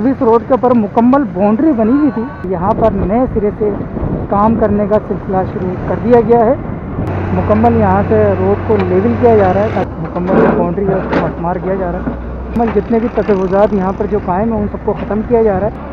Service road के ऊपर मुकम्मल बाउंड्री बनी हुई थी। यहाँ पर नए सिरे से काम करने का सिलसिला शुरू कर दिया गया है। मुकम्मल यहाँ से रोड को लेवल किया जा रहा है ताकि मुकम्मल बाउंड्री है, उसको मसमार किया जा रहा है। मुकम्मल जितने भी तजवज़ात यहाँ पर जो कायम है, उन सबको ख़त्म किया जा रहा है।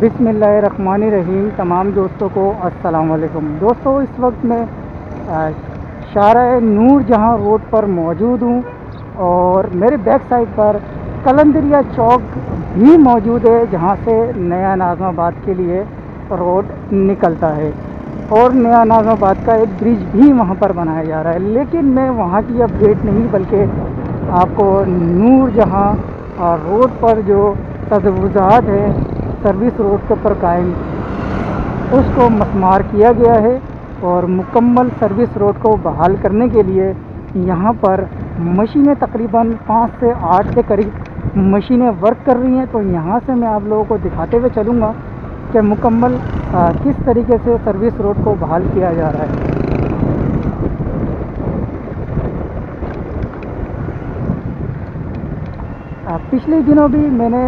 बिसमीम तमाम दोस्तों को अस्सलाम वालेकुम। दोस्तों, इस वक्त मैं शारा नूर जहाँ रोड पर मौजूद हूँ और मेरे बैक साइड पर कलंदरिया चौक भी मौजूद है, जहाँ से नया नाजमाबाद के लिए रोड निकलता है। और नया नाजमाबाद का एक ब्रिज भी वहाँ पर बनाया जा रहा है। लेकिन मैं वहाँ की अपडेट नहीं, बल्कि आपको नूर जहाँ रोड पर जो तजवज़ात है, सर्विस रोड के ऊपर कायम, उसको मसमार किया गया है। और मुकम्मल सर्विस रोड को बहाल करने के लिए यहाँ पर मशीनें तकरीबन पाँच से आठ के करीब मशीनें वर्क कर रही हैं तो यहाँ से मैं आप लोगों को दिखाते हुए चलूँगा कि मुकम्मल किस तरीके से सर्विस रोड को बहाल किया जा रहा है। पिछले दिनों भी मैंने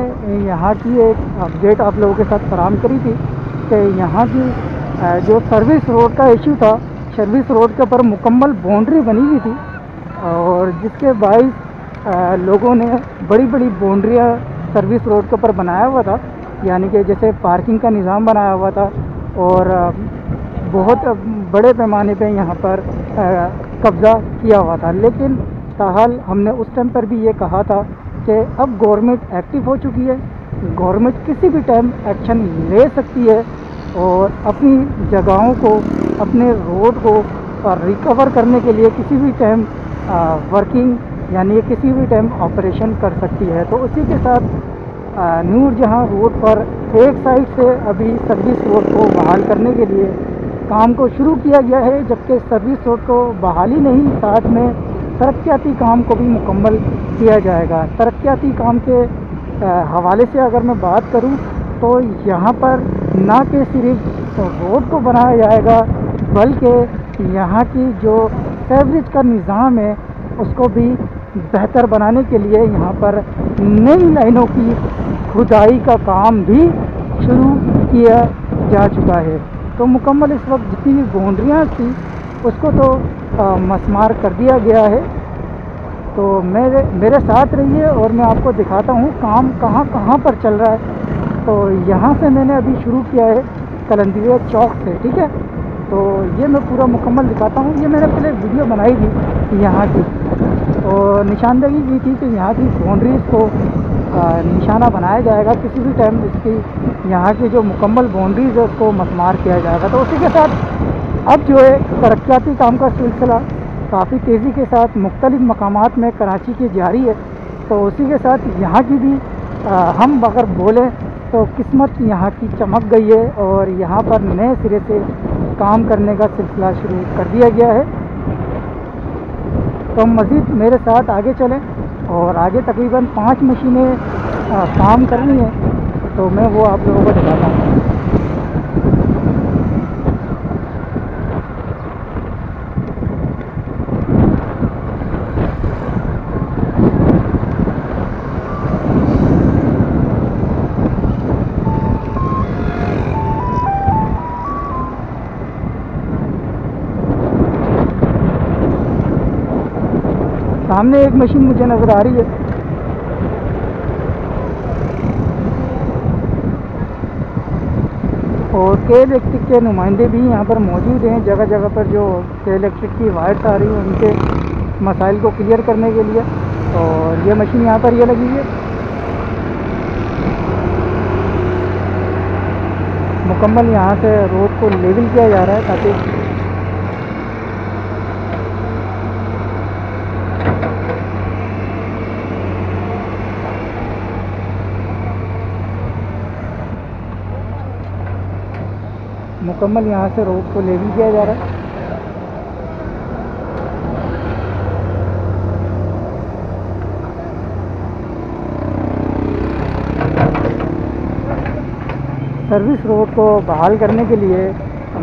यहाँ की एक अपडेट आप लोगों के साथ फराम करी थी कि यहाँ की जो सर्विस रोड का इशू था सर्विस रोड के ऊपर मुकम्मल बाउंड्री बनी हुई थी। और जिसके बाईस लोगों ने बड़ी बड़ी बाउंड्रियाँ सर्विस रोड के ऊपर बनाया हुआ था। यानी कि जैसे पार्किंग का निज़ाम बनाया हुआ था और बहुत बड़े पैमाने पे यहाँ पर कब्ज़ा किया हुआ था। लेकिन ताहाल हमने उस टाइम पर भी ये कहा था कि अब गवर्नमेंट एक्टिव हो चुकी है। गवर्नमेंट किसी भी टाइम एक्शन ले सकती है और अपनी जगहों को, अपने रोड को रिकवर करने के लिए किसी भी टाइम वर्किंग यानी किसी भी टाइम ऑपरेशन कर सकती है। तो उसी के साथ नूर जहाँ रोड पर एक साइड से अभी सर्विस रोड को बहाल करने के लिए काम को शुरू किया गया है, जबकि सर्विस रोड को बहाली नहीं, साथ में तरक्याती काम को भी मुकम्मल किया जाएगा। तरक्याती काम के हवाले से अगर मैं बात करूँ तो यहाँ पर ना कि सिर्फ़ रोड को बनाया जाएगा, बल्कि यहाँ की जो सेवरेज का निज़ाम है, उसको भी बेहतर बनाने के लिए यहाँ पर नई लाइनों की खुदाई का काम भी शुरू किया जा चुका है। तो मुकम्मल इस वक्त जितनी भी बाउंड्रियाँ थी, उसको तो मसमार कर दिया गया है। तो मेरे मेरे साथ रहिए और मैं आपको दिखाता हूँ काम कहाँ कहाँ पर चल रहा है। तो यहाँ से मैंने अभी शुरू किया है, कलंदिया चौक से, ठीक है? तो ये मैं पूरा मुकम्मल दिखाता हूँ। ये मैंने पहले वीडियो बनाई थी यहाँ की। और निशानदेही की थी कि यहाँ की बाउंड्रीज़ को निशाना बनाया जाएगा किसी भी टाइम इसकी। यहाँ की जो मुकम्मल बाउंड्रीज़ है उसको मसमार किया जाएगा। तो उसी के साथ अब जो है तरक्याती काम का सिलसिला काफ़ी तेज़ी के साथ मुख्तलिफ़ मकाम में कराची की जारी है। तो उसी के साथ यहाँ की भी आ, हम अगर बोलें तो किस्मत यहाँ की चमक गई है और यहाँ पर नए सिरे से काम करने का सिलसिला शुरू कर दिया गया है। तो मज़ीद मेरे साथ आगे चलें और आगे तकरीबन पाँच मशीनें काम करनी है। तो मैं वो आप लोगों को दिखाता हूँ। सामने एक मशीन मुझे नज़र आ रही है। और के इलेक्ट्रिक के नुमाइंदे भी यहाँ पर मौजूद हैं जगह जगह पर जो के इलेक्ट्रिक की वायर्स आ रही हैं, उनके मसाइल को क्लियर करने के लिए। और ये मशीन यहाँ पर ये लगी है। मुकम्मल यहाँ से रोड को लेवल किया जा रहा है ताकि मुकम्मल यहाँ से रोड को लेवल किया जा रहा है। सर्विस रोड को बहाल करने के लिए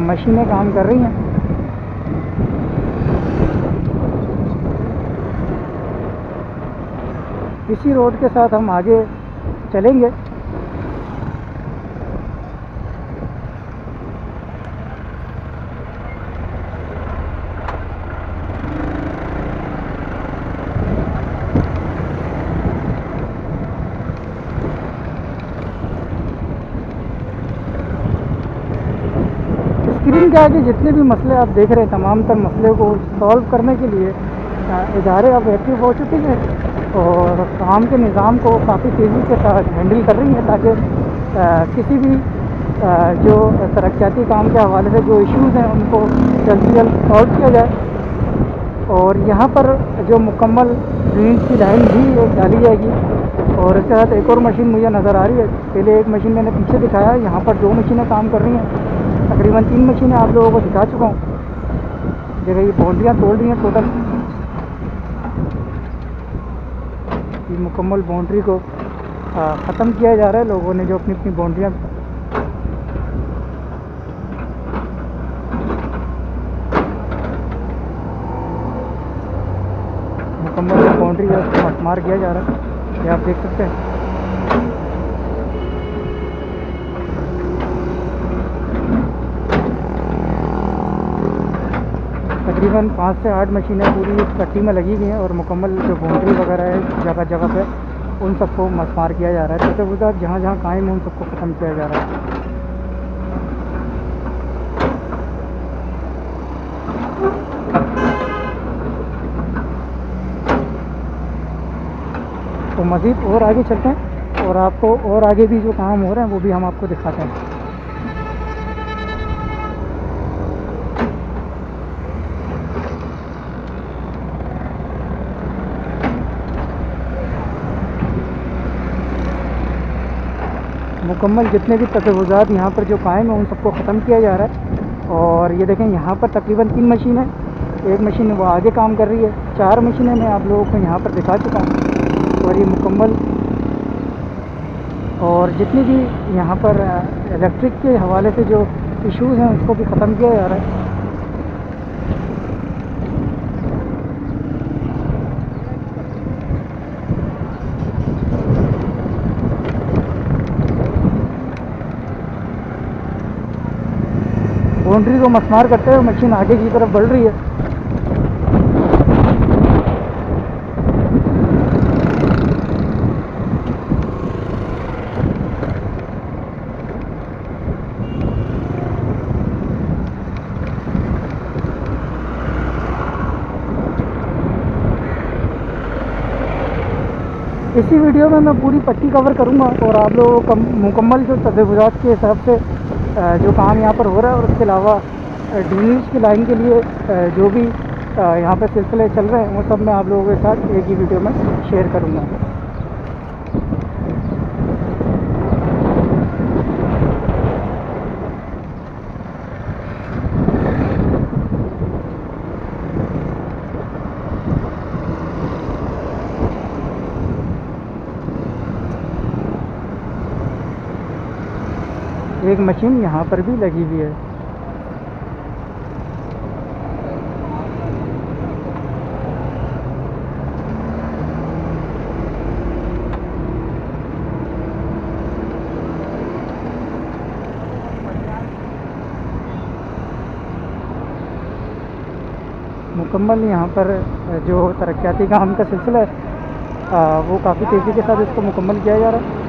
मशीनें काम कर रही हैं। इसी रोड के साथ हम आगे चलेंगे। के आगे जितने भी मसले आप देख रहे हैं तमाम तर मसले को सॉल्व करने के लिए इदारे अब एक्टिव हो चुके हैं और काम के निज़ाम को काफ़ी तेज़ी के साथ हैंडल कर रही हैं ताकि किसी भी जो तरक्याती काम के हवाले से जो इश्यूज़ हैं, उनको जल्द से जल्द सॉल्व किया जाए। और यहाँ पर जो मुकम्मल ड्रेनेज की लाइन भी डाली जाएगी और इसके साथ एक और मशीन मुझे नज़र आ रही है। पहले एक मशीन मैंने पीछे दिखाया, यहाँ पर दो मशीनें काम कर रही हैं। तकरीबन तीन मशीनें आप लोगों को दिखा चुका हूँ। जगह ये बाउंड्रियाँ तोड़ दी हैं टोटल मुकम्मल बाउंड्री को ख़त्म किया जा रहा है लोगों ने जो अपनी अपनी बाउंड्रियाँ। मुकम्मल बाउंड्री उसको मसमार किया जा रहा है। ये आप देख सकते हैं। तकरीबन पाँच से आठ मशीनें पूरी पट्टी में लगी हुई हैं और मुकम्मल जो बाउंड्री वगैरह है, जगह जगह पे, उन सबको मसमार किया जा रहा है। छोटे बुज़ुर्ग जहाँ जहाँ कायम है, उन सबको ख़त्म किया जा रहा है। तो मज़ीद और आगे चलते हैं और आपको और आगे भी जो काम हो रहे हैं, वो भी हम आपको दिखाते हैं। मुकम्मल जितने भी तजुजात यहाँ पर जो कायम हैं, उन सबको ख़त्म किया जा रहा है। और ये देखें, यहाँ पर तकरीबन तीन मशीन है। एक मशीन वो आगे काम कर रही है। चार मशीनें मैं आप लोगों को यहाँ पर दिखा चुका हूँ। और ये मुकम्मल। और जितनी भी यहाँ पर इलेक्ट्रिक के हवाले से जो इश्यूज़ हैं, उसको भी ख़त्म किया जा रहा है। बाउंड्री को मसमार करते हुए मशीन आगे की तरफ़ बढ़ रही है। इसी वीडियो में मैं पूरी पट्टी कवर करूँगा और आप लोगों को मुकम्मल जो तजवुजात के हिसाब से जो काम यहाँ पर हो रहा है और उसके अलावा ड्रेनेज की लाइन के लिए जो भी यहाँ पर सिलसिले चल रहे हैं, वो सब मैं आप लोगों के साथ एक ही वीडियो में शेयर करूँगा। एक मशीन यहाँ पर भी लगी हुई है। मुकम्मल यहाँ पर, जो तरक्याती काम का सिलसिला है वो काफ़ी तेज़ी के साथ इसको मुकम्मल किया जा रहा है।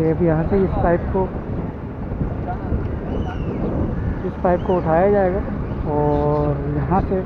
ये अभी यहाँ से इस पाइप को, इस पाइप को उठाया जाएगा और यहाँ से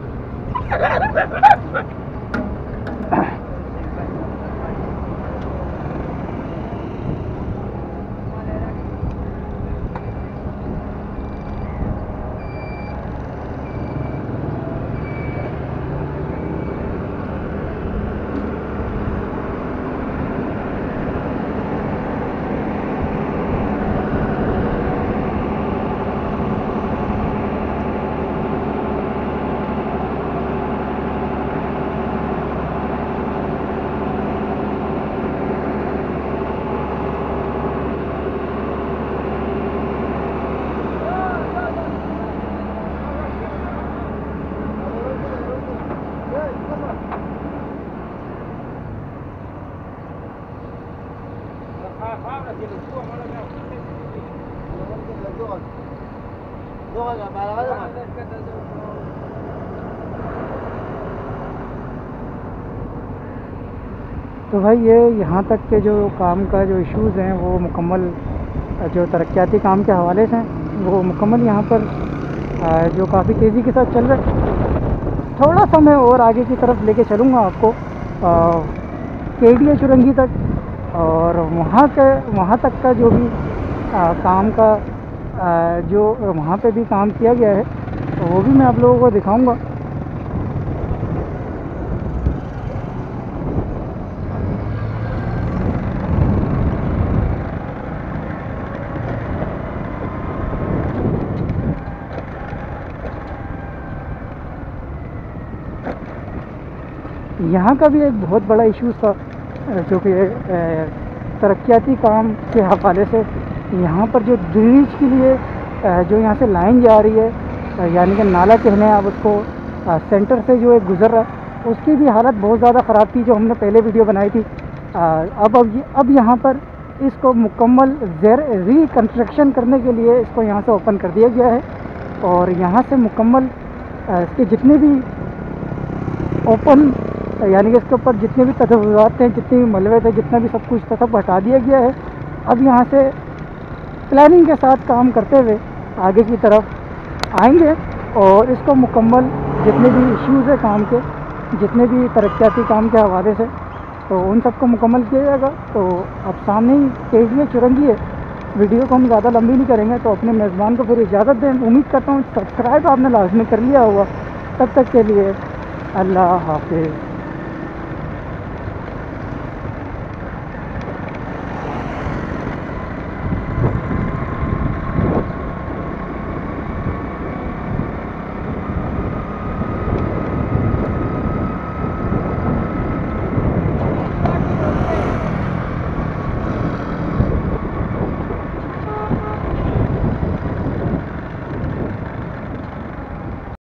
तो भाई ये यहाँ तक के जो काम का जो इश्यूज़ हैं, वो मुकम्मल, जो तरक्याती काम के हवाले से हैं, वो मुकम्मल यहाँ पर जो काफ़ी तेज़ी के साथ चल रहा है। थोड़ा सा मैं और आगे की तरफ़ लेके चलूँगा आपको के डी चुरंगी तक। और वहाँ के वहाँ तक का जो भी आ, काम का आ, जो वहाँ पे भी काम किया गया है तो वो भी मैं आप लोगों को दिखाऊँगा। यहाँ का भी एक बहुत बड़ा इशू था। जो कि तरक्याती काम के हवाले से यहाँ पर जो ड्रेनेज के लिए जो यहाँ से लाइन जा रही है यानी कि नाला कहने आप उसको सेंटर से जो एक गुज़र रहा है, उसकी भी हालत बहुत ज़्यादा ख़राब थी, जो हमने पहले वीडियो बनाई थी। अब अब अब यहाँ पर इसको मुकम्मल जेर रिकन्स्ट्रक्शन करने के लिए इसको यहाँ से ओपन कर दिया गया है और यहाँ से मुकम्मल इसके जितने भी ओपन यानी कि इसके ऊपर जितने भी तजर्बात थे जितने भी मलबे थे, जितना भी सब कुछ था, सब हटा दिया गया है। अब यहाँ से प्लानिंग के साथ काम करते हुए आगे की तरफ़ आएँगे और इसको मुकम्मल जितने भी इश्यूज़ है काम के, जितने भी तरक्याती काम के हवाले से तो उन सबको मुकम्मल किया जाएगा। तो अब सामने ही तेजिए चुरंगी है। वीडियो को हम ज़्यादा लंबी नहीं करेंगे तो अपने मेज़बान को फिर इजाज़त दें। उम्मीद करता हूँ सब्सक्राइब आपने लाजमी कर लिया होगा। तब तक के लिए अल्लाह हाफिज़।